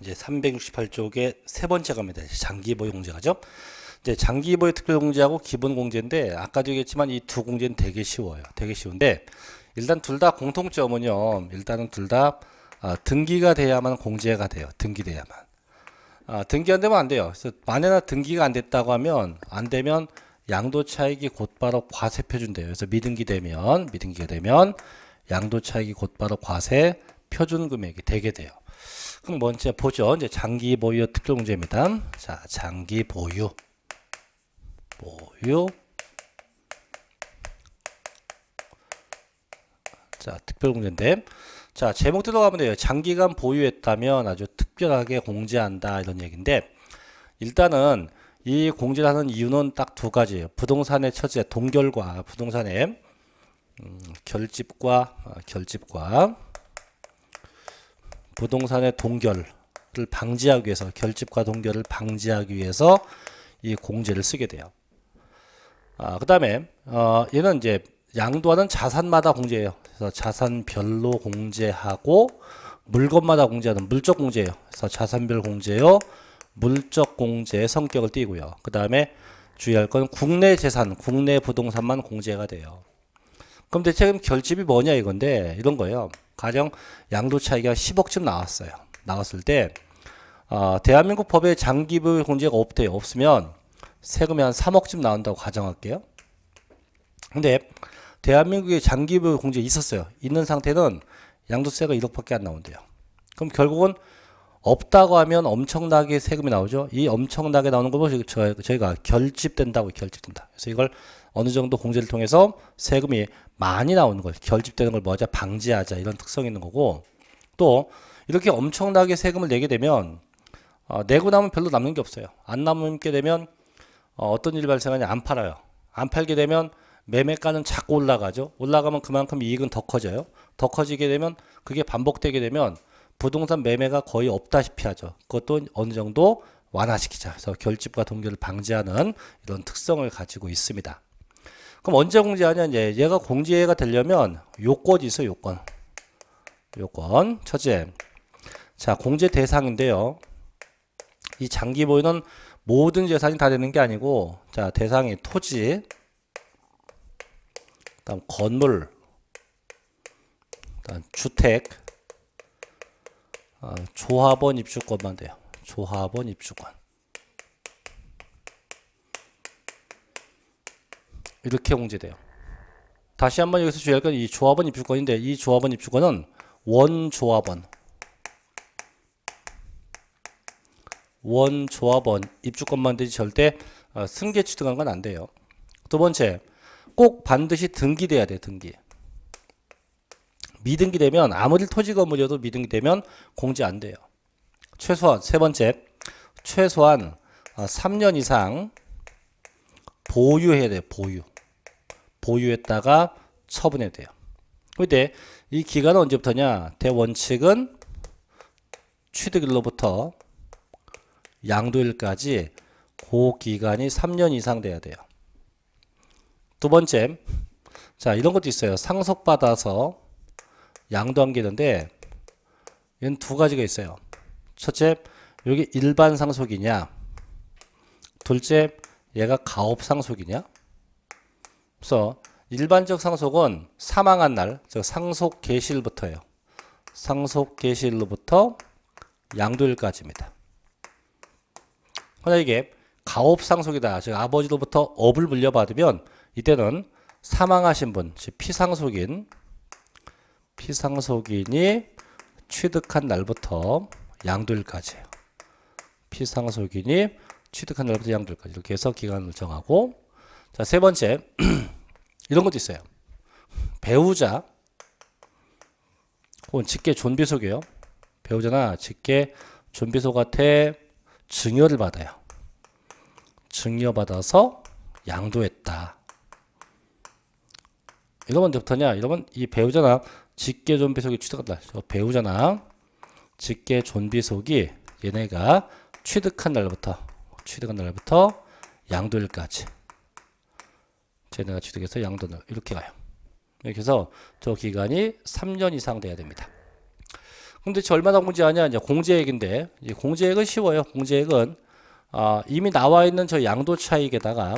이제 368쪽의 세 번째 겁니다. 장기보유 공제가죠. 이제 장기보유 특별공제하고 기본공제인데 아까도 얘기했지만 이 두 공제는 되게 쉬워요. 되게 쉬운데 일단 둘 다 공통점은요. 일단은 둘다 아, 등기가 돼야만 공제가 돼요. 등기돼야만. 아, 등기 안 되면 안 돼요. 그래서 만약에 등기가 안 됐다고 하면 안 되면 양도 차익이 곧바로 과세표 준대요. 그래서 미등기 되면 미등기가 되면 양도 차익이 곧바로 과세 표준 금액이 되게 돼요. 그럼 먼저 보죠. 이제 장기 보유 특별 공제입니다. 자, 장기 보유 보유 자, 특별 공제인데 자, 제목 들어가면 돼요. 장기간 보유했다면 아주 특별하게 공제한다 이런 얘기인데 일단은 이 공제를 하는 이유는 딱 두 가지예요. 부동산의 처제 동결과 부동산의 음, 결집과 아, 결집과 부동산의 동결을 방지하기 위해서 결집과 동결을 방지하기 위해서 이 공제를 쓰게 돼요. 아, 그 다음에 어, 얘는 이제 양도하는 자산마다 공제예요. 그래서 자산별로 공제하고 물건마다 공제하는 물적 공제예요. 그래서 자산별 공제요. 물적 공제의 성격을 띠고요. 그 다음에 주의할 건 국내 재산, 국내 부동산만 공제가 돼요. 그럼 대체 결집이 뭐냐 이건데 이런 거예요. 가령 양도 차익이 한 10억쯤 나왔어요. 나왔을 때 어, 대한민국 법에 장기부 공제가 없대요. 없으면 세금이 한 3억쯤 나온다고 가정할게요. 근데 대한민국에 장기부 공제 있었어요. 있는 상태는 양도세가 1억밖에 안 나온대요. 그럼 결국은 없다고 하면 엄청나게 세금이 나오죠. 이 엄청나게 나오는 걸 저희가 결집된다고 결집된다. 그래서 이걸 어느 정도 공제를 통해서 세금이 많이 나오는 걸 결집되는 걸 뭐하자 방지하자 이런 특성이 있는 거고 또 이렇게 엄청나게 세금을 내게 되면 어, 내고 나면 별로 남는 게 없어요. 안 남게 되면 어, 어떤 일이 발생하냐 안 팔아요. 안 팔게 되면 매매가는 자꾸 올라가죠. 올라가면 그만큼 이익은 더 커져요. 더 커지게 되면 그게 반복되게 되면 부동산 매매가 거의 없다시피 하죠. 그것도 어느 정도 완화시키자. 그래서 결집과 동결을 방지하는 이런 특성을 가지고 있습니다. 그럼 언제 공제하냐? 이제 얘가 공제가 되려면 요건이 있어요. 요건. 요건. 첫째. 자, 공제 대상인데요. 이 장기 보유는 모든 재산이 다 되는 게 아니고 자, 대상이 토지, 다음 건물, 다음 주택, 어, 조합원 입주권만 돼요. 조합원 입주권. 이렇게 공제돼요. 다시 한번 여기서 주의할 건 이 조합원 입주권인데 이 조합원 입주권은 원조합원 원조합원 입주권만 되지 절대 어, 승계 취득한 건 안 돼요. 두 번째 꼭 반드시 등기돼야 돼 등기. 미등기 되면 아무리 토지 건물이어도 미등기 되면 공제 안 돼요. 최소한 세 번째 최소한 3년 어, 이상 보유해야 돼요. 보유. 보유했다가 처분해야 돼요. 근데 이 기간은 언제부터냐? 대원칙은 취득일로부터 양도일까지 그 기간이 3년 이상 돼야 돼요. 두 번째, 자 이런 것도 있어요. 상속받아서 양도한 게 있는데 얘는 두 가지가 있어요. 첫째, 여기 일반 상속이냐? 둘째, 얘가 가업 상속이냐? 그래서 일반적 상속은 사망한 날, 즉 상속 개시일부터예요. 상속 개시일로부터 양도일까지입니다. 그러나 이게 가업 상속이다. 즉 아버지로부터 업을 물려받으면 이때는 사망하신 분, 즉 피상속인 피상속인이 취득한 날부터 양도일까지예요. 피상속인이 취득한 날부터 양도일까지 이렇게 해서 기간을 정하고 자, 세 번째 이런 것도 있어요. 배우자 혹은 직계 존비속이에요. 배우자나 직계 존비속한테 증여를 받아요. 증여받아서 양도했다. 이러면 언제부터냐? 이러면 이 배우자나 직계 존비속이 취득한다. 배우자나 직계 존비속이 얘네가 취득한 날부터 취득한 날부터 양도일까지 쟤네가 취득해서 양도날 이렇게 가요. 이렇게 해서 저 기간이 3년 이상 돼야 됩니다. 근데 저 얼마나 공제하냐? 이제 공제액인데 이제 공제액은 쉬워요. 공제액은 아, 이미 나와 있는 저 양도 차익에다가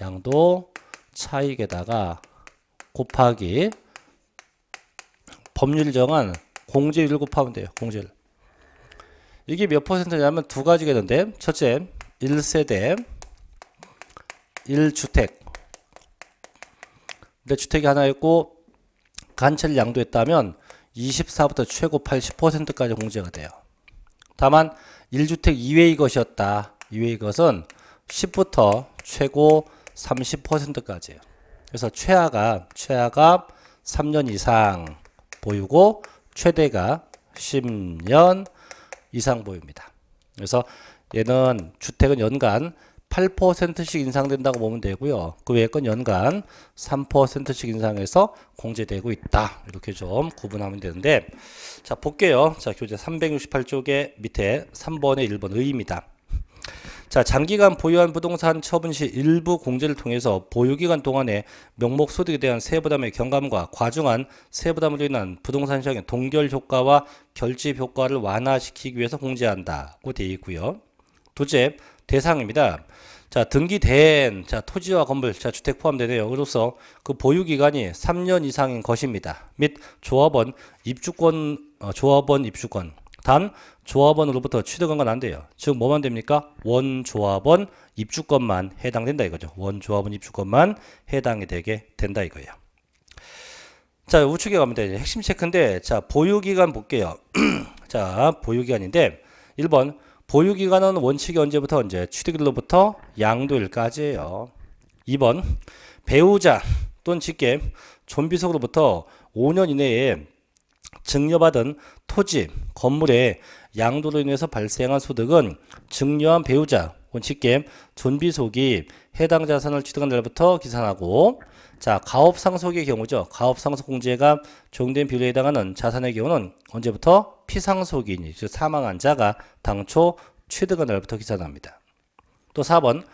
양도 차익에다가 곱하기 법률 정한 공제율 곱하면 돼요. 공제율. 이게 몇 퍼센트냐면 두 가지가 있는데 첫째 1세대 1주택 내 주택이 하나 있고 간체를 양도했다면 24부터 최고 80%까지 공제가 돼요. 다만 1주택 이외의 것이었다. 이외의 것은 10부터 최고 30%까지예요. 그래서 최하가 최하가 3년 이상 보유고 최대가 10년 이상 보유입니다. 그래서 얘는 주택은 연간 8%씩 인상된다고 보면 되고요. 그 외의 건 연간 3%씩 인상해서 공제되고 있다. 이렇게 좀 구분하면 되는데 자 볼게요. 자 교재 368쪽에 밑에 3번의 1번 의입니다. 자, 장기간 보유한 부동산 처분 시 일부 공제를 통해서 보유기간 동안에 명목 소득에 대한 세부담의 경감과 과중한 세부담으로 인한 부동산 시장의 동결 효과와 결집 효과를 완화시키기 위해서 공제한다고 되어 있고요. 둘째, 대상입니다. 자, 등기된 자, 토지와 건물, 자, 주택 포함되네요. 그로서 그 보유 기간이 3년 이상인 것입니다. 및 조합원 입주권 어, 조합원 입주권 단 조합원으로부터 취득한 건 안 돼요. 즉 뭐만 됩니까? 원 조합원 입주권만 해당된다 이거죠. 원 조합원 입주권만 해당이 되게 된다 이거예요. 자 우측에 가면 돼. 핵심 체크인데 자 보유 기간 볼게요. 자 보유 기간인데 1번 보유기간은 원칙이 언제부터 언제 취득일로부터 양도일까지예요. 2번 배우자 또는 직계 존비속으로부터 5년 이내에 증여받은 토지, 건물의 양도로 인해서 발생한 소득은 증여한 배우자, 원칙계 존비속이 해당 자산을 취득한 날부터 기산하고 자 가업상속의 경우죠. 가업상속 공제가 적용된 비율에 해당하는 자산의 경우는 언제부터 피상속인, 즉 사망한 자가 당초 취득한 날부터 기산합니다. 또 4번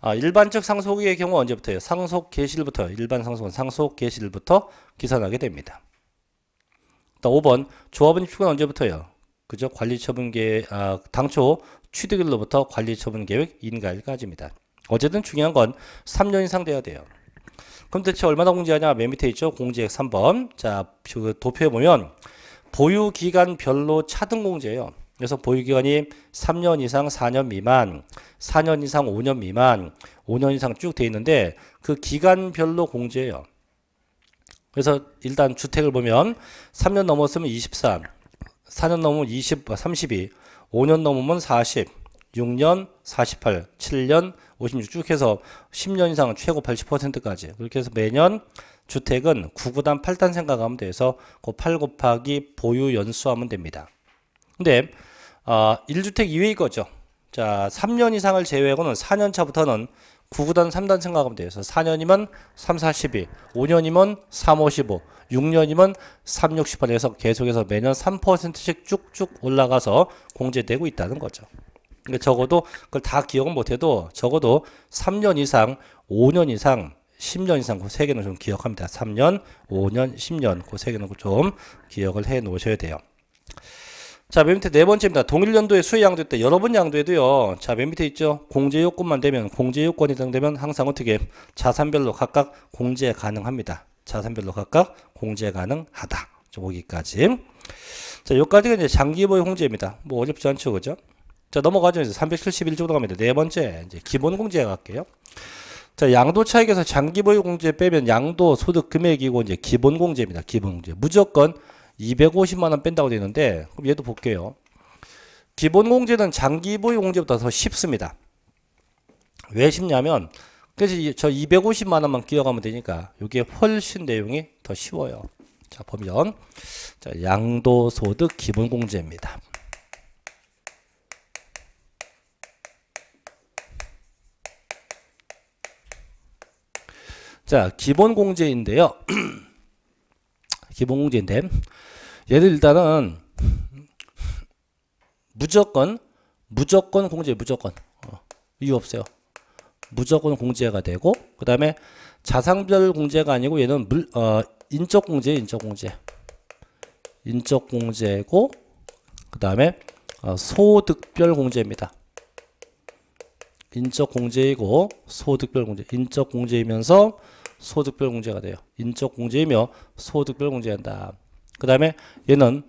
아, 일반적 상속의 경우 언제부터요? 상속 개시일부터 일반 상속은 상속 개시일부터 기산하게 됩니다. 또 5번 조합원 입주는 언제부터요? 그죠? 관리처분계 아, 당초 취득일로부터 관리처분계획 인가일까지입니다. 어쨌든 중요한 건 3년 이상 돼야 돼요. 그럼 대체 얼마나 공제하냐? 맨 밑에 있죠. 공제액 3번. 자, 그 도표에 보면 보유 기간별로 차등 공제예요. 그래서 보유기간이 3년 이상 4년 미만, 4년 이상 5년 미만, 5년 이상 쭉 돼 있는데 그 기간별로 공제예요. 그래서 일단 주택을 보면 3년 넘었으면 23, 4년 넘으면 20, 32, 5년 넘으면 40, 6년 48, 7년 56 쭉 해서 10년 이상 최고 80%까지 그렇게 해서 매년 주택은 9구단 8단 생각하면 돼서 그 8 곱하기 보유 연수하면 됩니다. 근데 어, 1주택 이외의 거죠. 자, 3년 이상을 제외하고는 4년 차부터는 9구단 3단 생각하면 돼서 4년이면 3, 42, 5년이면 3, 55, 6년이면 3, 68에서 계속해서 매년 3%씩 쭉쭉 올라가서 공제되고 있다는 거죠. 그러니까 적어도 그걸 다 기억은 못해도 적어도 3년 이상, 5년 이상, 10년 이상 그 세 개는 좀 기억합니다. 3년, 5년, 10년 그 세 개는 좀 기억을 해 놓으셔야 돼요. 자, 맨 밑에 네 번째입니다. 동일 연도에 수혜 양도 때 여러 번 양도해도요. 자, 맨 밑에 있죠. 공제 요건만 되면 공제 요건이 해당되면 항상 어떻게 자산별로 각각 공제 가능합니다. 자산별로 각각 공제 가능하다. 여기까지. 자, 여기까지가 이제 장기보유 공제입니다. 뭐 어렵지 않죠, 그죠? 자, 넘어가죠. 이제 371쪽으로 갑니다. 네 번째, 이제 기본 공제 갈게요. 자, 양도 차익에서 장기 보유 공제 빼면 양도 소득 금액이고 이제 기본 공제입니다. 기본 공제. 무조건 250만 원 뺀다고 되는데 그럼 얘도 볼게요. 기본 공제는 장기 보유 공제보다 더 쉽습니다. 왜 쉽냐면 그래서 저 250만 원만 기억하면 되니까 이게 훨씬 내용이 더 쉬워요. 자 보면 자, 양도 소득 기본 공제입니다. 자 기본 공제인데요. 기본 공제인데 얘들 일단은 무조건 무조건 공제 무조건 어, 이유 없어요. 무조건 공제가 되고 그 다음에 자상별 공제가 아니고 얘는 물, 어, 인적 공제 인적 공제 인적 공제고 그 다음에 어, 소득별 공제입니다. 인적 공제이고 소득별 공제. 인적 공제이면서 소득별 공제가 돼요. 인적 공제이며 소득별 공제한다. 그 다음에 얘는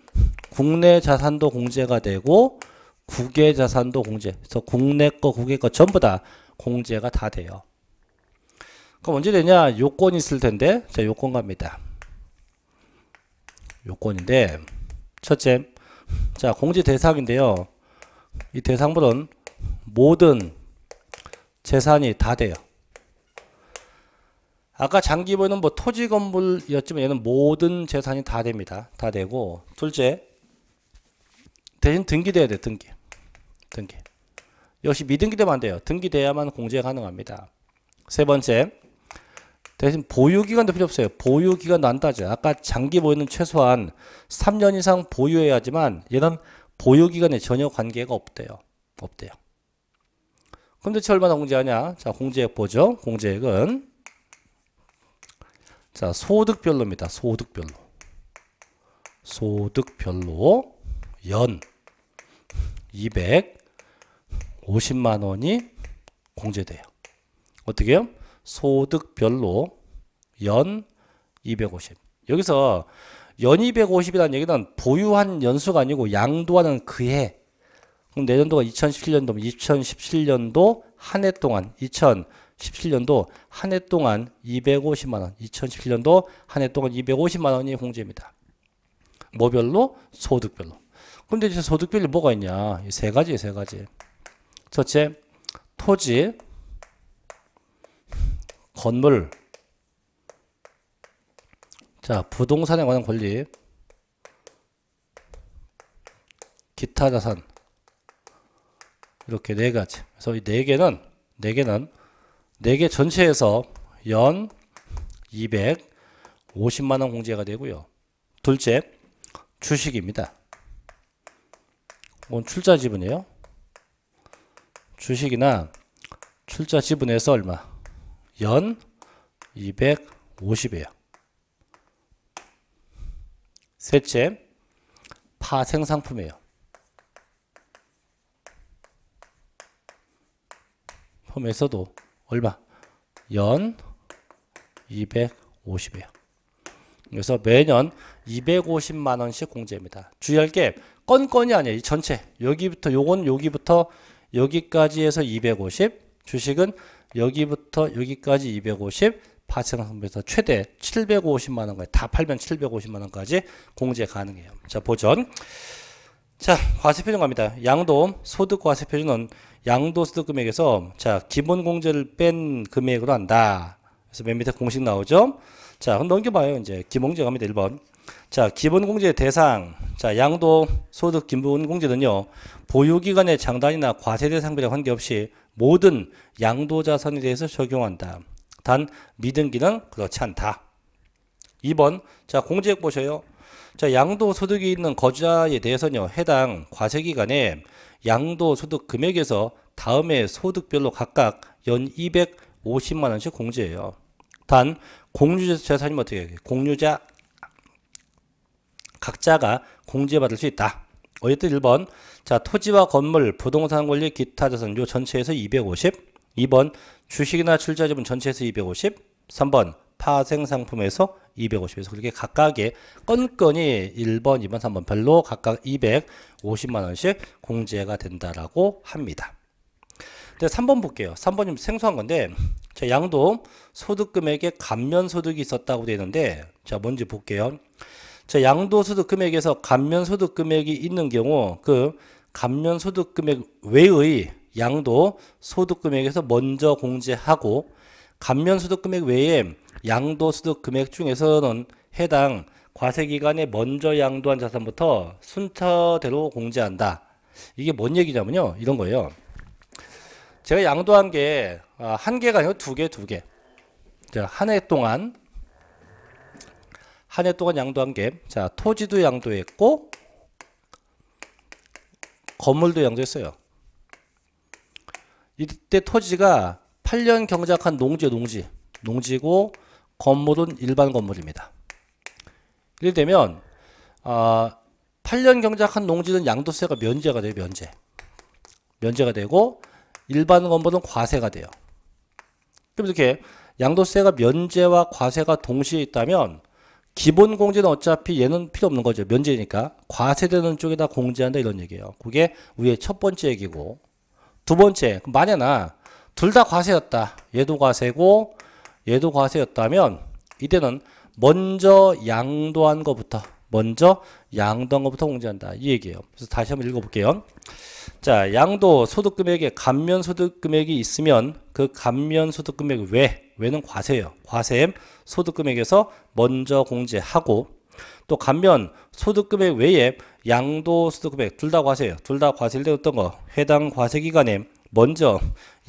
국내 자산도 공제가 되고 국외 자산도 공제. 그래서 국내 거, 국외 거 전부 다 공제가 다 돼요. 그럼 언제 되냐? 요건이 있을 텐데. 자, 요건 갑니다. 요건인데 첫째, 자 공제 대상인데요. 이 대상물은 모든 재산이 다 돼요. 아까 장기보는 뭐 토지 건물이었지만 얘는 모든 재산이 다 됩니다. 다 되고 둘째 대신 등기돼야 돼 등기 등기 역시 미등기되면 안 돼요. 등기돼야만 공제 가능합니다. 세 번째 대신 보유기간도 필요 없어요. 보유기간도 안 따져. 아까 장기 보유는 최소한 3년 이상 보유해야 하지만 얘는 보유기간에 전혀 관계가 없대요. 없대요. 그럼 대체 얼마나 공제하냐? 자, 공제액 보죠. 공제액은 자, 소득별로입니다. 소득별로. 소득별로 연 250만 원이 공제돼요. 어떻게 해요? 소득별로 연 250. 여기서 연 250이라는 얘기는 보유한 연수가 아니고 양도하는 그해. 그럼 내년도가 2017년도, 2017년도 한 해 동안, 2017년도 한 해 동안 250만 원, 2017년도 한 해 동안 250만 원이 공제입니다. 뭐별로? 소득별로. 근데 이제 소득별로 뭐가 있냐? 세 가지, 세 가지. 첫째, 토지, 건물 자 부동산에 관한 권리 기타 자산 이렇게 네 가지. 그래서 이 네 개는 네 개는 네 개 전체에서 연 250만 원 공제가 되고요. 둘째 주식입니다. 이건 출자 지분이에요? 주식이나 출자 지분에서 얼마? 연 250이에요. 셋째, 파생상품이에요. 폼에서도 얼마? 연 250이에요. 그래서 매년 250만 원씩 공제입니다. 주의할 게 건건이 아니에요. 이 전체. 여기부터 요건 여기부터 여기까지 해서 250, 주식은 여기부터 여기까지 250, 파생상품에서 최대 750만 원까지 다 팔면 750만 원까지 공제 가능해요. 자, 보전. 자, 과세표준 갑니다. 양도 소득 과세표준은 양도소득 금액에서 자, 기본 공제를 뺀 금액으로 한다. 그래서 맨 밑에 공식 나오죠? 자, 그럼 넘겨봐요. 이제 기본공제 갑니다. 1번. 자, 기본공제 대상. 자, 양도 소득 기본공제는요. 보유기간의 장단이나 과세 대상비와 관계없이 모든 양도자산에 대해서 적용한다. 단 미등기는 그렇지 않다. 2번 자 공제액 보셔요. 자 양도소득이 있는 거주자에 대해서는요. 해당 과세기간에 양도 소득 금액에서 다음에 소득별로 각각 연 250만 원씩 공제해요. 단 공유자 재산이면 어떻게 해요? 공유자 각자가 공제받을 수 있다. 어쨌든 1번 자 토지와 건물, 부동산 권리, 기타 자산 요 전체에서 250 2번 주식이나 출자 지분 전체에서 250 3번 파생 상품에서 250에서 그렇게 각각의 건건이 1번, 2번, 3번 별로 각각 250만 원씩 공제가 된다라고 합니다. 근데 3번 볼게요. 3번 좀 생소한 건데 자 양도 소득금액에 감면 소득이 있었다고 되어 있는데 자 뭔지 볼게요. 자, 양도 소득 금액에서 감면 소득 금액이 있는 경우 그 감면 소득 금액 외의 양도 소득 금액에서 먼저 공제하고 감면 소득 금액 외에 양도소득 금액 중에서는 해당 과세기간에 먼저 양도한 자산부터 순서대로 공제한다. 이게 뭔 얘기냐면요. 이런 거예요. 제가 양도한 게 한 개가 아니고 두 개, 두 개. 한해 동안 한 해 동안 양도한 게, 자, 토지도 양도했고, 건물도 양도했어요. 이때 토지가 8년 경작한 농지, 농지. 농지고, 건물은 일반 건물입니다. 예를 들면, 어, 8년 경작한 농지는 양도세가 면제가 돼요. 면제. 면제가 되고 일반 건물은 과세가 돼요. 그럼 이렇게 양도세가 면제와 과세가 동시에 있다면 기본 공제는 어차피 얘는 필요 없는 거죠. 면제니까. 과세되는 쪽에다 공제한다 이런 얘기예요. 그게 위에 첫 번째 얘기고 두 번째 만약 나 둘 다 과세였다. 얘도 과세고 얘도 과세였다면 이때는 먼저 양도한 것부터 먼저 양도한 것부터 공제한다. 이 얘기예요. 그래서 다시 한번 읽어볼게요. 자, 양도 소득 금액에 감면 소득 금액이 있으면 그 감면 소득 금액 외, 외는 과세예요. 과세 소득 금액에서 먼저 공제하고 또 감면 소득 금액 외에 양도 소득 금액 둘 다 과세예요. 둘 다 과세를 내었던 거 해당 과세 기간에 먼저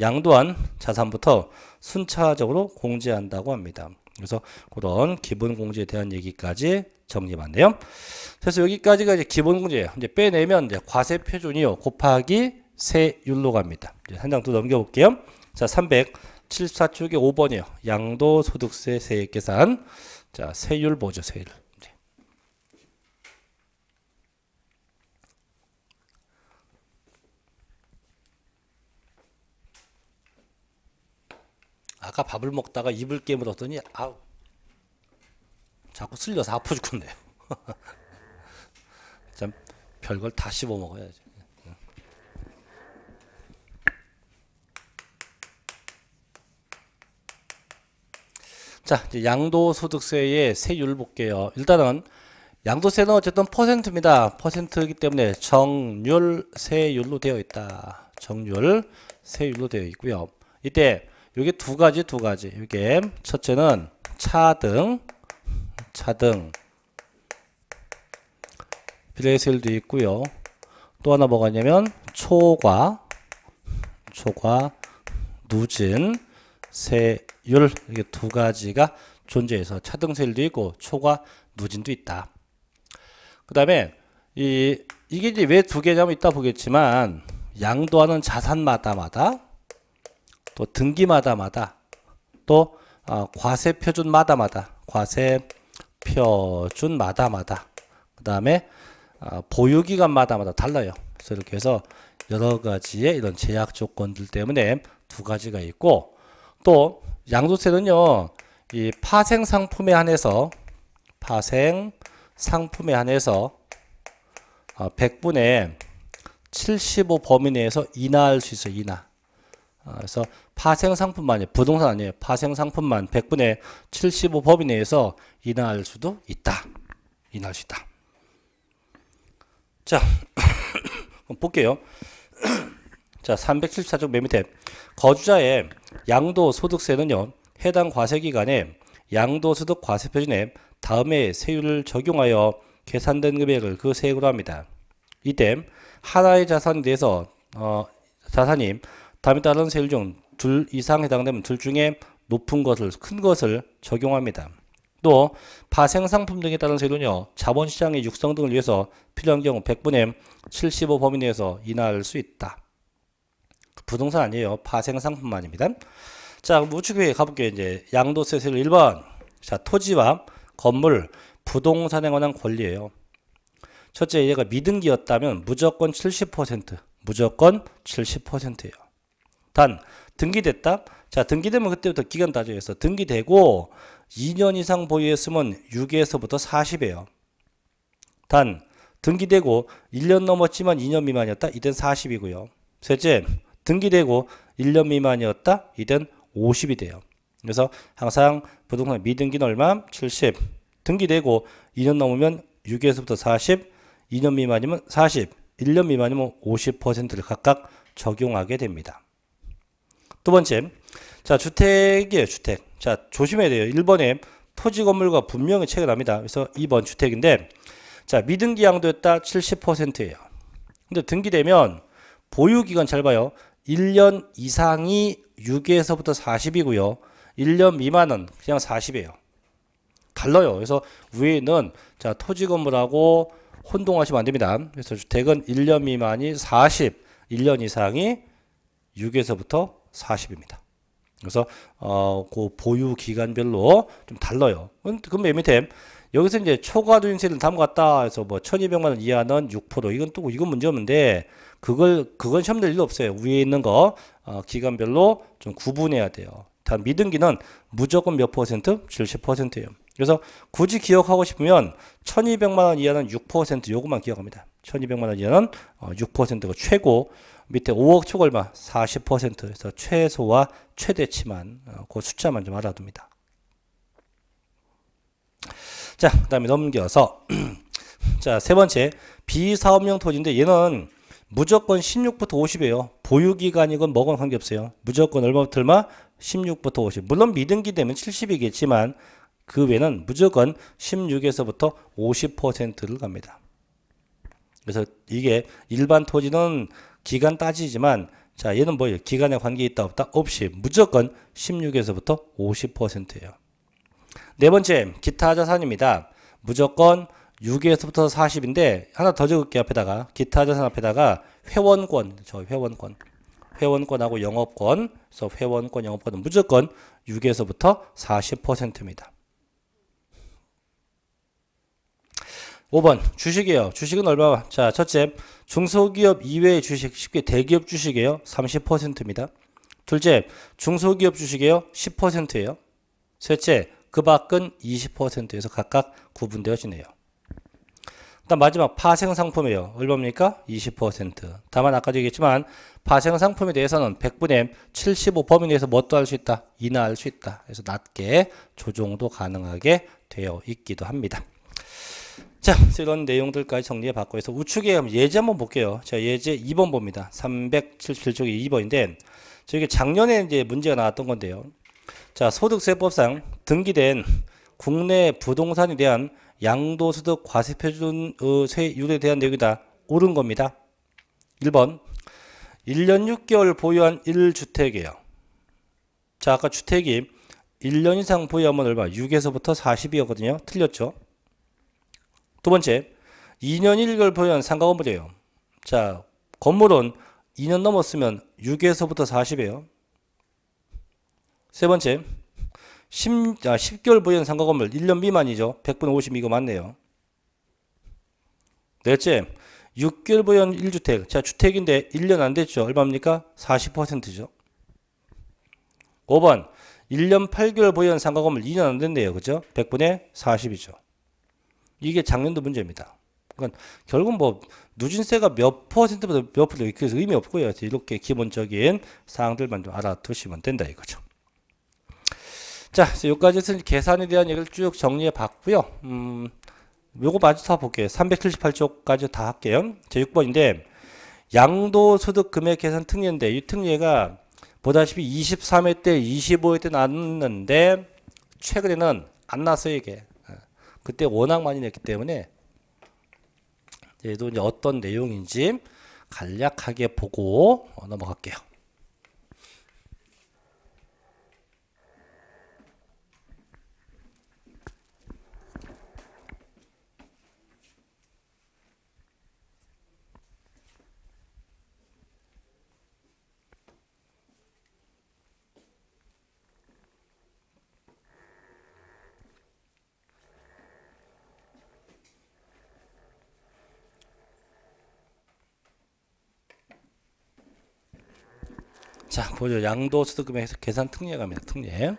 양도한 자산부터 순차적으로 공제한다고 합니다. 그래서 그런 기본 공제에 대한 얘기까지 정리받네요. 그래서 여기까지가 이제 기본 공제예요. 이제 빼내면 이제 과세 표준이요 곱하기 세율로 갑니다. 이제 한 장 또 넘겨볼게요. 자, 374쪽에 5번이요. 양도소득세 세액 계산. 자, 세율 보죠, 세율. 아까 밥을 먹다가 입을 깨물었더니 아우 자꾸 쓸려서 아파 죽겠네요. 참 별걸 다 씹어 먹어야지. 자, 양도소득세의 세율 볼게요. 일단은 양도세는 어쨌든 퍼센트입니다. 퍼센트이기 때문에 정률 세율로 되어 있다. 정률 세율로 되어 있고요. 이때 이게 두 가지 두 가지. 이게 첫째는 차등 차등 비례세율도 있고요. 또 하나 뭐가 있냐면 초과 초과 누진 세율 이게 두 가지가 존재해서 차등세율도 있고 초과 누진도 있다. 그 다음에 이 이게 이제 왜 두 개냐면 이따 보겠지만 양도하는 자산마다마다 또 등기마다마다 또 어, 과세 표준마다마다 과세 표준마다마다 그 다음에 어, 보유기간마다마다 달라요. 그래서 이렇게 해서 여러 가지의 이런 제약 조건들 때문에 두 가지가 있고 또 양도세는요 이 파생 상품에 한해서 파생 상품에 한해서 어, 100분의 75 범위 내에서 인하할 수 있어요. 인하. 어, 그래서 파생 상품만 이 부동산 아니에요. 파생 상품만 100분의 75 범위 내에서 인하할 수도 있다. 인하할 수 있다. 자, 볼게요. 자, 374쪽 맨 밑에 거주자의 양도 소득세는요. 해당 과세 기간에 양도 소득 과세 표준에 다음에 세율을 적용하여 계산된 금액을 그 세액으로 합니다. 이때 하나의 자산에 대해서 어, 자산이 다음에 따른 세율 중 둘 이상 해당되면 둘 중에 높은 것을 큰 것을 적용합니다. 또 파생상품 등에 따른 세율은요. 자본시장의 육성 등을 위해서 필요한 경우 100분의 75 범위 내에서 인하할 수 있다. 부동산 아니에요. 파생상품만입니다. 자, 우측에 가볼게요. 이제 양도세 세율 1번. 자, 토지와 건물, 부동산에 관한 권리예요. 첫째, 얘가 미등기였다면 무조건 70%, 무조건 70%예요. 단 등기됐다. 자, 등기되면 그때부터 기간 따져서 등기되고 2년 이상 보유했으면 6에서부터 40이에요. 단 등기되고 1년 넘었지만 2년 미만이었다. 이땐 40이고요. 셋째, 등기되고 1년 미만이었다. 이땐 50이 돼요. 그래서 항상 부동산 미등기는 얼마? 70. 등기되고 2년 넘으면 6에서부터 40, 2년 미만이면 40, 1년 미만이면 50%를 각각 적용하게 됩니다. 두 번째, 자 주택이에요 주택. 자 조심해야 돼요. 1번에 토지 건물과 분명히 차이가 납니다. 그래서 2번 주택인데 자 미등기 양도였다 70%예요. 근데 등기되면 보유 기간 잘 봐요. 1년 이상이 6에서부터 40이고요. 1년 미만은 그냥 40이에요. 달라요. 그래서 위에는 자 토지 건물하고 혼동하시면 안 됩니다. 그래서 주택은 1년 미만이 40, 1년 이상이 6에서부터 40입니다. 그래서 어, 그 보유 기간별로 좀 달라요. 그럼 맨 밑에 여기서 이제 초과도인세를 담갔다 해서 뭐 1200만 원 이하는 6% 이건 또 이건 문제 없는데 그걸 그건 시험 낼 일 없어요. 위에 있는 거 어, 기간별로 좀 구분해야 돼요. 단 미등기는 무조건 몇 퍼센트? 70%예요. 그래서 굳이 기억하고 싶으면 1200만 원 이하는 6% 요것만 기억합니다. 1200만 원 이하는 어, 6%가 최고 밑에 5억 초과 얼마? 40%에서 최소와 최대치만 어, 그 숫자만 좀 알아둡니다. 자, 그 다음에 넘겨서 자, 세 번째 비사업용 토지인데 얘는 무조건 16부터 50이에요. 보유기간이건 뭐건 관계없어요. 무조건 얼마부터 얼마? 16부터 50. 물론 미등기 되면 70이겠지만 그 외에는 무조건 16에서부터 50%를 갑니다. 그래서 이게 일반 토지는 기간 따지지만 자 얘는 뭐예요? 기간에 관계 있다 없다? 없이 무조건 16에서부터 50%예요. 네 번째 기타 자산입니다. 무조건 6에서부터 40인데 하나 더 적을게요 앞에다가 기타 자산 앞에다가 회원권 저 회원권 회원권하고 영업권 그래서 회원권 영업권은 무조건 6에서부터 40%입니다. 5번 주식이에요. 주식은 얼마? 자 첫째 중소기업 이외의 주식 쉽게 대기업 주식이에요. 30%입니다. 둘째 중소기업 주식이에요. 10%예요. 셋째 그 밖은 20%에서 각각 구분되어지네요. 일단 마지막 파생 상품이에요. 얼마입니까? 20%. 다만 아까도 얘기했지만 파생 상품에 대해서는 100분의 75 범위 내에서 뭣도 할 수 있다? 인하할 수 있다. 그래서 낮게 조정도 가능하게 되어 있기도 합니다. 자, 이런 내용들까지 정리해 봤고 해서 우측에 예제 한번 볼게요. 자, 예제 2번 봅니다. 377쪽이 2번인데 저게 작년에 이제 문제가 나왔던 건데요. 자, 소득세법상 등기된 국내 부동산에 대한 양도소득 과세표준 어, 세율에 대한 내용이다. 옳은 겁니다. 1번 1년 6개월 보유한 1주택이에요. 자, 아까 주택이 1년 이상 보유하면 얼마? 6에서부터 40이었거든요. 틀렸죠? 두 번째, 2년 1개월 보유한 상가 건물이에요. 자, 건물은 2년 넘었으면 6에서부터 40이에요. 세 번째, 10, 아, 10개월 보유한 상가 건물 1년 미만이죠. 100분 50 이거 맞네요. 넷째, 6개월 보유한 1주택. 자, 주택인데 1년 안 됐죠. 얼마입니까? 40%죠. 5번, 1년 8개월 보유한 상가 건물 2년 안 됐네요. 그죠? 100분의 40이죠. 이게 작년도 문제입니다. 그러니까 결국 뭐 누진세가 몇 퍼센트보다 몇 퍼센트 그래서 의미 없고요. 이렇게 기본적인 사항들만 좀 알아두시면 된다 이거죠. 자, 여기까지 계산에 대한 얘기를 쭉 정리해 봤고요. 음, 요거 마저 다 볼게요. 378쪽까지 다 할게요. 제 6번인데 양도소득 금액 계산 특례인데 이 특례가 보다시피 23회 때 25회 때 났는데 최근에는 안 났어요 이게 그때 워낙 많이 냈기 때문에 얘도 이제 어떤 내용인지 간략하게 보고 넘어갈게요. 자, 보죠. 양도소득금액 계산 특례 갑니다. 특례.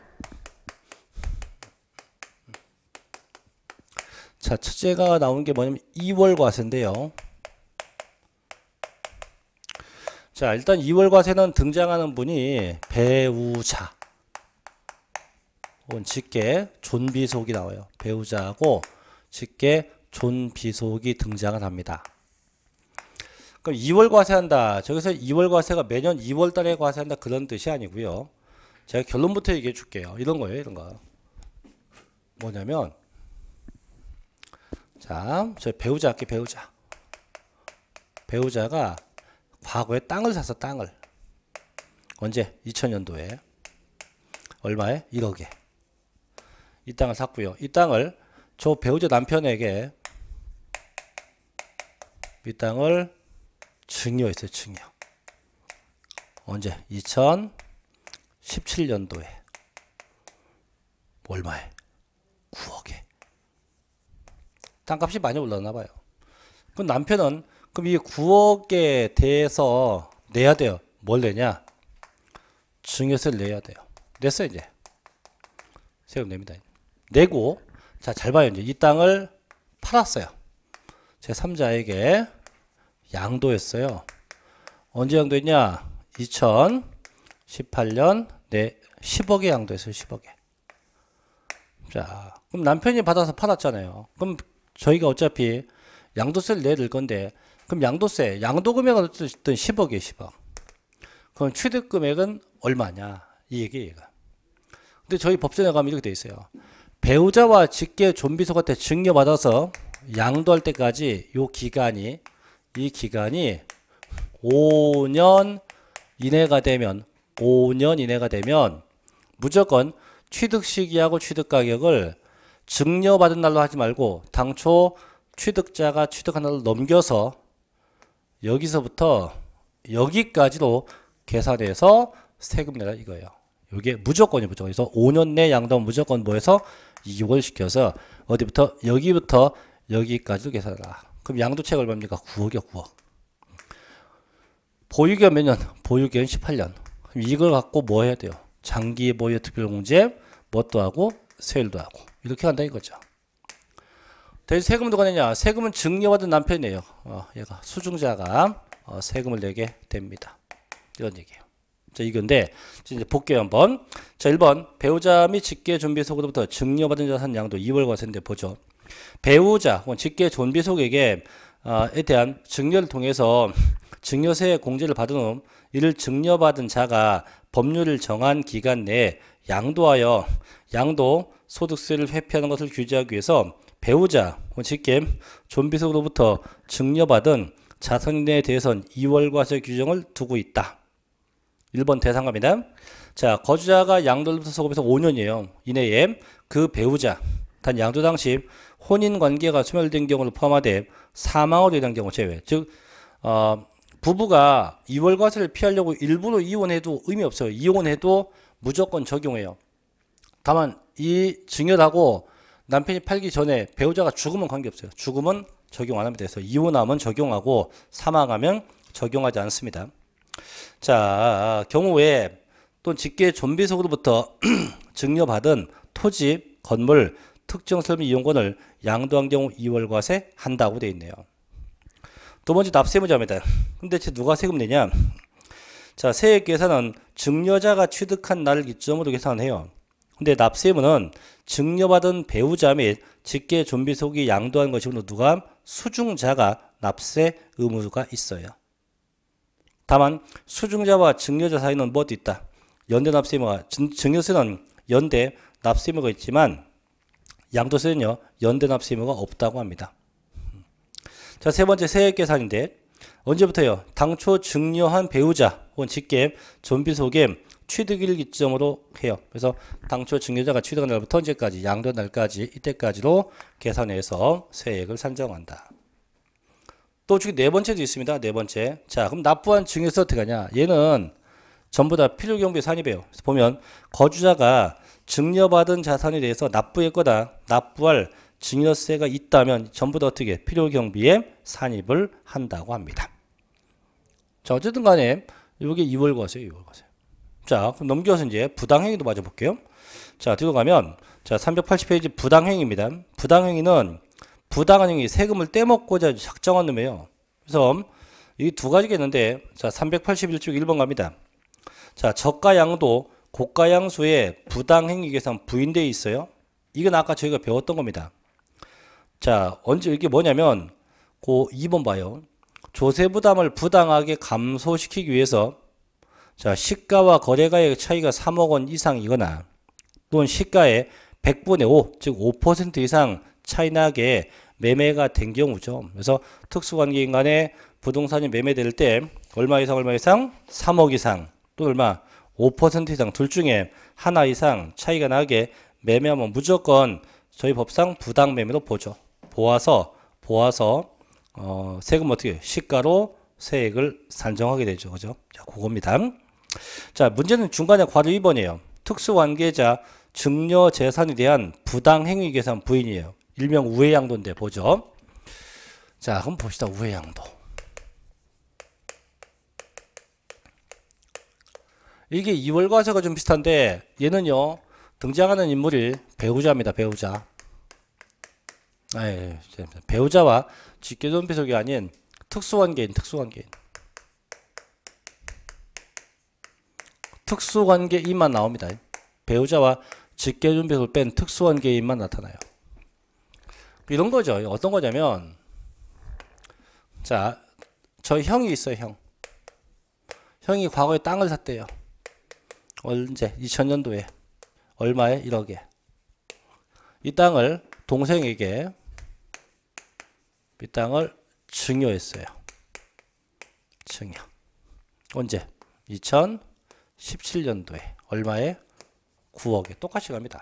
자, 첫째가 나온 게 뭐냐면 2월 과세인데요. 자, 일단 2월 과세는 등장하는 분이 배우자. 혹은 직계 존비속이 나와요. 배우자하고 직계 존비속이 등장을 합니다. 그럼 2월 과세한다. 저기서 2월 과세가 매년 2월 달에 과세한다 그런 뜻이 아니고요. 제가 결론부터 얘기해 줄게요. 이런 거예요. 이런 거. 뭐냐면 자, 저 배우자 할게 배우자. 배우자가 과거에 땅을 샀어. 땅을. 언제? 2000년도에. 얼마에? 1억에. 이 땅을 샀고요. 이 땅을 저 배우자 남편에게 이 땅을 증여했어요. 증여. 언제? 2017년도에 얼마에? 9억에. 땅값이 많이 올랐나 봐요. 그럼 남편은 그럼 이 9억에 대해서 내야 돼요. 뭘 내냐? 증여세를 내야 돼요. 냈어요, 이제. 세금 냅니다. 내고, 자, 잘 봐요. 이제 이 땅을 팔았어요. 제 3자에게 양도했어요. 언제 양도했냐? 2018년 내 10억에 양도했어요. 10억에. 자, 그럼 남편이 받아서 팔았잖아요. 그럼 저희가 어차피 양도세를 내야 건데, 그럼 양도세, 양도 금액은 어쨌든 10억이에요, 10억. 그럼 취득 금액은 얼마냐? 이 얘기 얘가. 근데 저희 법전에 가면 이렇게 돼 있어요. 배우자와 직계 좀비속한테 증여받아서 양도할 때까지 요 기간이 이 기간이 5년 이내가 되면 5년 이내가 되면 무조건 취득 시기하고 취득 가격을 증여받은 날로 하지 말고 당초 취득자가 취득한 날로 넘겨서 여기서부터 여기까지로 계산해서 세금 내라 이거예요. 이게 무조건이 무조건. 그래서 5년 내 양도 무조건 뭐해서 이걸 시켜서 어디부터 여기부터 여기까지도 계산해라. 그럼 양도체가 얼마입니까? 9억이요, 9억. 보유기간 몇 년? 보유기간 18년. 그럼 이걸 갖고 뭐 해야 돼요? 장기 보유 특별공제, 뭣도 하고, 세율도 하고. 이렇게 한다 이거죠. 대신 세금 누가 내냐? 세금은 증여받은 남편이에요. 어, 얘가 수중자가 어, 세금을 내게 됩니다. 이런 얘기예요. 자, 이건데 이제 볼게요 한번. 자, 1번 배우자 및 직계 준비 속으로부터 증여받은 자산 양도 2월 과세인데 보죠. 배우자 혹은 직계 존비 속에게 어, 에 대한 증여를 통해서 증여세 공제를 받은 후 이를 증여받은 자가 법률을 정한 기간 내에 양도하여 양도 소득세를 회피하는 것을 규제하기 위해서 배우자 혹은 직계 존비 속으로부터 증여받은 자산에 대해선 2월 과세 규정을 두고 있다. 1번 대상갑니다. 자, 거주자가 양도로부터 소급해서 5년이에요. 이내에 그 배우자, 단 양도 당시 혼인 관계가 소멸된 경우를 포함하되 사망으로 인한 경우 제외. 즉, 어, 부부가 이월 과세를 피하려고 일부러 이혼해도 의미 없어요. 이혼해도 무조건 적용해요. 다만 이 증여하고 남편이 팔기 전에 배우자가 죽으면 관계없어요. 죽으면 적용 안 하면 돼서 이혼하면 적용하고 사망하면 적용하지 않습니다. 자, 경우에 또 직계 존비속으로부터 증여받은 토지, 건물, 특정 설비 이용권을 양도한 경우 2월 과세 한다고 되어 있네요. 두 번째 납세무자입니다. 근데 누가 세금 내냐? 자, 세액 계산은 증여자가 취득한 날을 기점으로 계산해요. 근데 납세무는 증여받은 배우자 및 직계 존비속이 양도한 것이므로 누가 수중자가 납세 의무가 있어요. 다만 수중자와 증여자 사이는 뭐도 있다. 연대 납세의무가 증여세는 연대 납세의무가 있지만 양도세는요 연대 납세의무가 없다고 합니다. 자 세 번째 세액 계산인데 언제부터요? 당초 증여한 배우자 혹은 직계 존비 속에 취득일 기점으로 해요. 그래서 당초 증여자가 취득한 날부터 언제까지 양도 날까지 이때까지로 계산해서 세액을 산정한다. 또 저기 네 번째도 있습니다. 네 번째. 자, 그럼 납부한 증여세 어떻게 하냐? 얘는 전부 다 필요경비 산입이에요. 보면 거주자가 증여받은 자산에 대해서 납부할 거다. 납부할 증여세가 있다면 전부 다 어떻게 필요 경비에 산입을 한다고 합니다. 자, 어쨌든 간에 이게 2월 과세예요. 2월 과세. 자, 그럼 넘겨서 이제 부당행위도 맞아 볼게요. 자, 뒤로 가면 자, 380페이지 부당행위입니다. 부당행위는 부당한 행위 세금을 떼먹고자 작정한 놈이에요. 그래서 이 두 가지가 있는데 자 381쪽 1번 갑니다. 자 저가 양도 고가 양수의 부당 행위 계산 부인되어 있어요. 이건 아까 저희가 배웠던 겁니다. 자 언제 이게 뭐냐면 고 2번 봐요. 조세 부담을 부당하게 감소시키기 위해서 자 시가와 거래가의 차이가 3억 원 이상이거나 또는 시가의 100분의 5, 즉 5% 이상 차이 나게 매매가 된 경우죠. 그래서 특수관계인 간에 부동산이 매매될 때 얼마 이상 얼마 이상 3억 이상 또 얼마 5% 이상 둘 중에 하나 이상 차이가 나게 매매하면 무조건 저희 법상 부당 매매로 보죠. 보아서 보아서 어, 세금 어떻게 시가로 세액을 산정하게 되죠. 그죠? 자, 그겁니다. 자, 문제는 중간에 괄호 2번이에요. 특수관계자 증여 재산에 대한 부당 행위 계산 부인이에요. 일명 우회양도인데 보죠. 자, 그럼 봅시다. 우회양도. 이게 2월 과세가 좀 비슷한데 얘는요. 등장하는 인물이 배우자입니다. 배우자. 아, 예, 예. 배우자와 직계존비속이 아닌 특수관계인, 특수관계인. 특수관계인만 나옵니다. 배우자와 직계존비속을 뺀 특수관계인만 나타나요. 이런 거죠. 어떤 거냐면, 자, 저 형이 있어요, 형. 형이 과거에 땅을 샀대요. 언제? 2000년도에. 얼마에? 1억에. 이 땅을 동생에게 이 땅을 증여했어요. 증여. 언제? 2017년도에. 얼마에? 9억에. 똑같이 갑니다.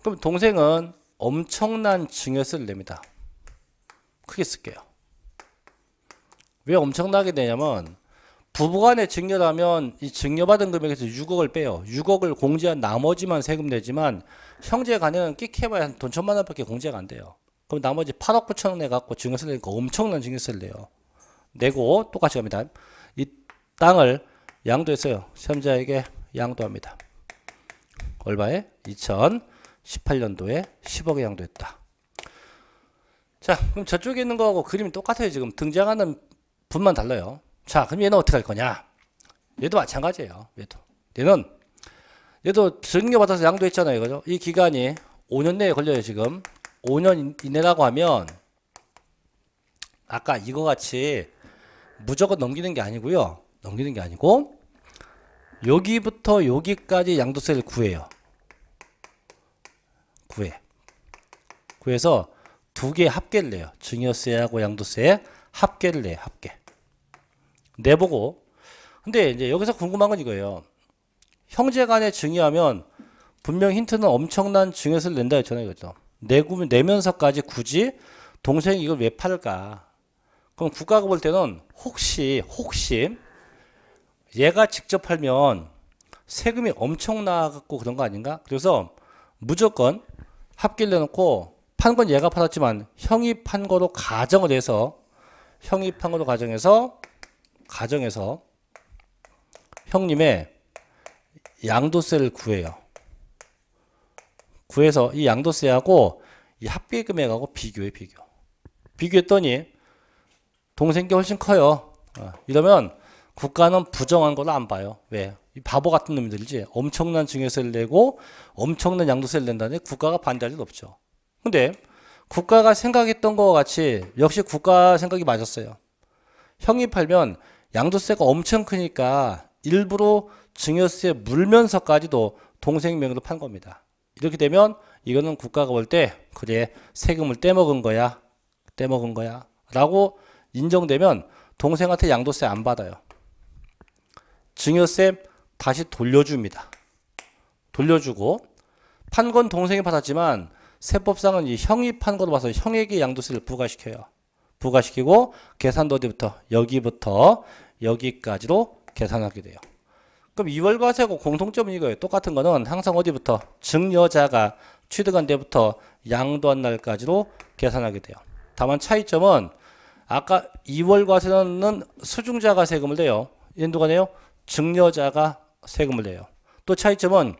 그럼 동생은 엄청난 증여세를 냅니다. 크게 쓸게요. 왜 엄청나게 되냐면 부부간의 증여라면 이 증여받은 금액에서 6억을 빼요. 6억을 공제한 나머지만 세금 내지만 형제 간에는 끽해봐야 한 돈 천만 원밖에 공제가 안 돼요. 그럼 나머지 8억 9천 원 내갖고 증여세를 내니까 엄청난 증여세를 내요. 내고 똑같이 갑니다. 이 땅을 양도했어요. 세자에게 양도합니다. 얼마에? 2018년도에 10억에 양도했다. 자, 그럼 저쪽에 있는 거하고 그림이 똑같아요. 지금 등장하는 분만 달라요. 자, 그럼 얘는 어떻게 할 거냐? 얘도 마찬가지예요. 얘도. 얘는 얘도 증여받아서 양도했잖아요. 그죠? 이 기간이 5년 내에 걸려요, 지금. 5년 이내라고 하면 아까 이거 같이 무조건 넘기는 게 아니고요. 넘기는 게 아니고 여기부터 여기까지 양도세를 구해요. 구해. 구해서 두 개 합계를 내요. 증여세하고 양도세 합계를 내요. 합계. 내보고 근데 이제 여기서 궁금한 건 이거예요. 형제 간에 증여하면 분명 힌트는 엄청난 증여세를 낸다 했잖아요. 그죠? 내고 내면서까지 굳이 동생이 이걸 왜 팔까? 그럼 국가가 볼 때는 혹시 혹시 얘가 직접 팔면 세금이 엄청 나갖고 그런 거 아닌가? 그래서 무조건 합기를 내놓고 판 건 얘가 팔았지만 형이 판 거로 가정을 해서 형이 판 거로 가정해서 가정에서 형님의 양도세를 구해요. 구해서 이 양도세하고 이 합계 금액하고 비교해 비교. 비교했더니 동생게 훨씬 커요. 어, 이러면 국가는 부정한 걸로 안 봐요. 왜? 이 바보 같은 놈들이지. 엄청난 증여세를 내고 엄청난 양도세를 낸다니 국가가 반대할 일 없죠. 근데 국가가 생각했던 것과 같이 역시 국가 생각이 맞았어요. 형이 팔면 양도세가 엄청 크니까 일부러 증여세 물면서까지도 동생 명의로 판 겁니다. 이렇게 되면 이거는 국가가 볼 때 그래 세금을 떼먹은 거야 떼먹은 거야 라고 인정되면 동생한테 양도세 안 받아요. 증여세 다시 돌려줍니다. 돌려주고 판 건 동생이 받았지만 세법상은 이 형이 판 걸로 봐서 형에게 양도세를 부과시켜요. 부과시키고 계산도 어디부터 여기부터 여기까지로 계산하게 돼요. 그럼 2월 과세고 공통점은 이거예요. 똑같은 거는 항상 어디부터 증여자가 취득한 데부터 양도한 날까지로 계산하게 돼요. 다만 차이점은 아까 2월 과세는 수중자가 세금을 내요. 얘는 누가 내요? 증여자가 세금을 내요. 또 차이점은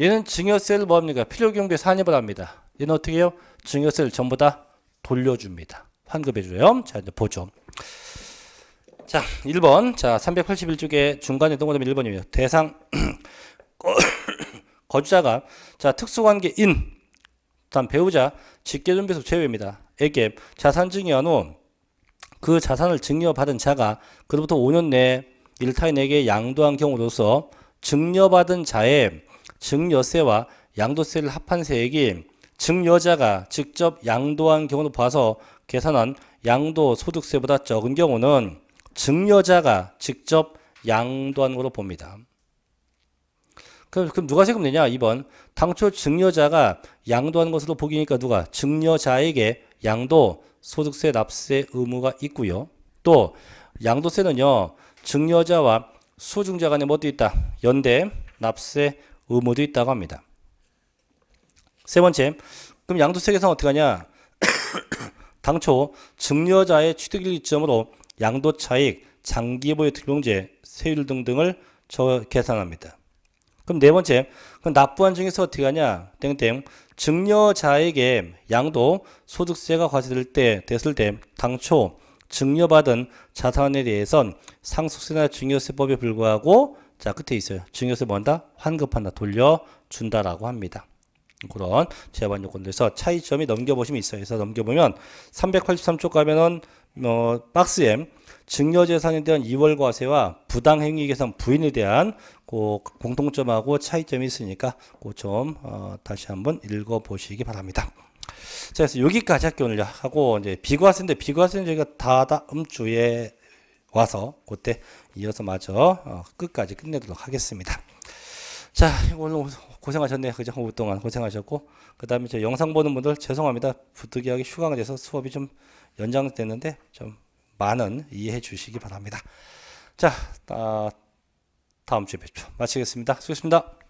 얘는 증여세를 뭐합니까? 필요경비에 산입을 합니다. 얘는 어떻게 해요? 증여세를 전부 다 돌려줍니다. 환급해줘요. 자, 이제 보죠. 자, 1번. 자, 381쪽에 중간에 동그라미 1번이에요. 대상, 거주자가, 자, 특수관계 인, 다음 배우자, 직계존비속 제외입니다. 에게 자산 증여한 후 그 자산을 증여받은 자가 그로부터 5년 내에 일타인에게 양도한 경우로서 증여받은 자의 증여세와 양도세를 합한 세액이 증여자가 직접 양도한 경우로 봐서 계산한 양도 소득세보다 적은 경우는 증여자가 직접 양도한 것으로 봅니다. 그럼, 그럼 누가 세금 내냐? 2번. 당초 증여자가 양도한 것으로 보기니까 누가? 증여자에게 양도 소득세 납세 의무가 있고요. 또 양도세는요. 증여자와 수증자 간에 뭐도 있다? 연대 납세 의무도 있다고 합니다. 세 번째, 그럼 양도세 계산 어떻게 하냐? 당초 증여자의 취득일 기점으로 양도 차익, 장기보유 특용제, 세율 등등을 저 계산합니다. 그럼 네 번째, 그 납부한 중에서 어떻게 하냐? 땡땡. 증여자에게 양도 소득세가 과세될 때 됐을 때 당초 증여받은 자산에 대해선 상속세나 증여세법에 불구하고 자 끝에 있어요. 증여세 뭔다? 환급한다. 돌려준다라고 합니다. 그런 제한 요건에서 차이점이 넘겨보시면 있어요. 그래서 넘겨보면 383쪽 가면은 어, 박스에 증여재산에 대한 이월과세와 부당행위 계산 부인에 대한 그 공통점하고 차이점이 있으니까 그좀 어, 다시 한번 읽어보시기 바랍니다. 자, 그래서 여기까지 할게요 오늘 하고 이제 비과세인데 비과세는 저희가 다다음 주에 와서 그때 이어서 마저 어, 끝까지 끝내도록 하겠습니다. 자, 오늘 고생하셨네요. 그죠? 오후 동안 고생하셨고 그 다음에 저 영상 보는 분들 죄송합니다. 부득이하게 휴가가 돼서 수업이 좀 연장됐는데 좀 많은 이해해 주시기 바랍니다. 자, 아, 다음 주에 뵙죠. 마치겠습니다. 수고했습니다.